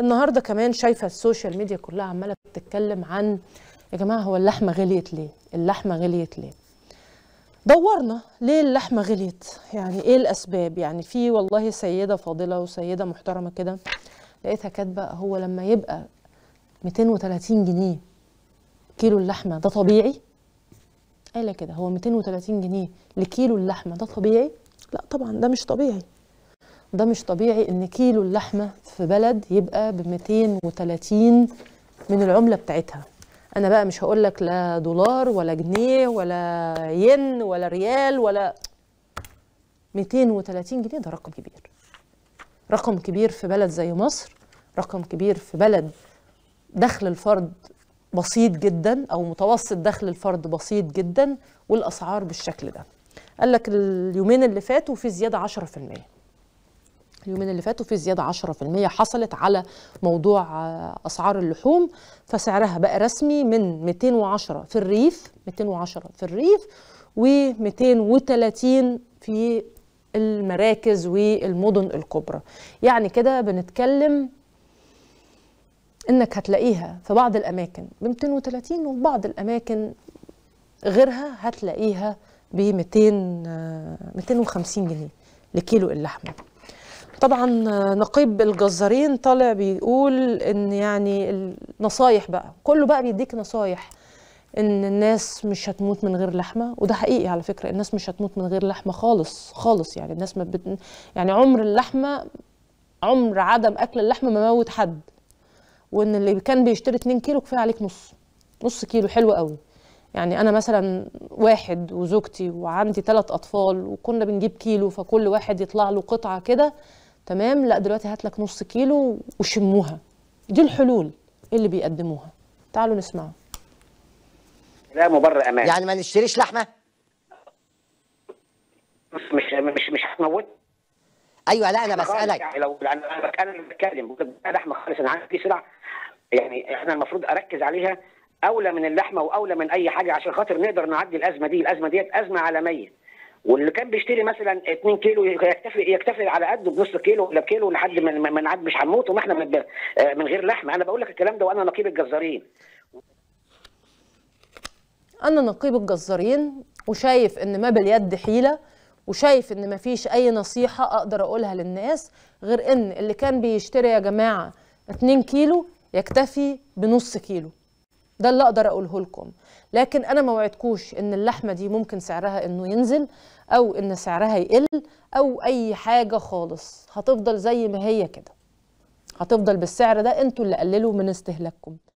النهارده كمان شايفة ال social media كلها عمالة بتتكلم عن يا جماعة هو اللحمة غليت ليه؟ اللحمة غليت ليه؟ دورنا ليه اللحمة غليت؟ يعني إيه الأسباب؟ يعني في والله سيدة فاضلة وسيدة محترمة كده لقيتها كاتبة هو لما يبقى 230 جنيه كيلو اللحمة ده طبيعي؟ قايلة كده هو 230 جنيه لكيلو اللحمة ده طبيعي؟ لا طبعا ده مش طبيعي. ده مش طبيعي إن كيلو اللحمة في بلد يبقى ب 230 من العملة بتاعتها. أنا بقى مش هقول لك لا دولار ولا جنيه ولا ين ولا ريال ولا 230 جنيه ده رقم كبير. رقم كبير في بلد زي مصر رقم كبير في بلد دخل الفرد بسيط جدا أو متوسط دخل الفرد بسيط جدا والأسعار بالشكل ده. قال لك اليومين اللي فاتوا في زيادة 10% اليومين اللي فاتوا في زيادة 10% حصلت على موضوع أسعار اللحوم فسعرها بقى رسمي من 210 في الريف 210 في الريف و230 في المراكز والمدن الكبرى. يعني كده بنتكلم إنك هتلاقيها في بعض الأماكن ب 230 وفي بعض الأماكن غيرها هتلاقيها ب 200 250 جنيه لكيلو اللحمة. طبعا نقيب الجزارين طالع بيقول إن يعني النصايح بقى كله بقى بيديك نصايح إن الناس مش هتموت من غير لحمة وده حقيقي على فكرة الناس مش هتموت من غير لحمة خالص خالص يعني الناس ما بت... يعني عمر اللحمة عمر عدم أكل اللحمة ما موت حد وإن اللي كان بيشتري 2 كيلو كفاية عليك نص نص كيلو حلو قوي. يعني أنا مثلا واحد وزوجتي وعندي ثلاث أطفال وكنا بنجيب كيلو فكل واحد يطلع له قطعة كده تمام؟ لا دلوقتي هات لك نص كيلو وشموها. دي الحلول اللي بيقدموها. تعالوا نسمعها لا مبرر أمان. يعني ما نشتريش لحمة؟ مش مش مش هتموت؟ أيوه لا أنا بسألك. يعني لو أنا أنا بتكلم بقول لك لحمة خالص. أنا عندي سلع يعني إحنا المفروض أركز عليها. أولى من اللحمة وأولى من أي حاجة عشان خاطر نقدر نعدي الأزمة دي. الأزمة ديت أزمة عالمية. واللي كان بيشتري مثلا 2 كيلو يكتفي يكتفي على قده بنص كيلو ولا بكيلو لحد ما ما نعد مش هنموت وما إحنا من, من غير لحمة. أنا بقول لك الكلام ده وأنا نقيب الجزارين. أنا نقيب الجزارين وشايف إن ما باليد حيلة وشايف إن مفيش أي نصيحة أقدر أقولها للناس غير إن اللي كان بيشتري يا جماعة 2 كيلو يكتفي بنص كيلو. ده اللي أقدر أقوله لكم. لكن أنا ما وعدكوش إن اللحمة دي ممكن سعرها إنه ينزل أو إن سعرها يقل أو أي حاجة خالص. هتفضل زي ما هي كده. هتفضل بالسعر ده أنتوا اللي قللوا من استهلاككم.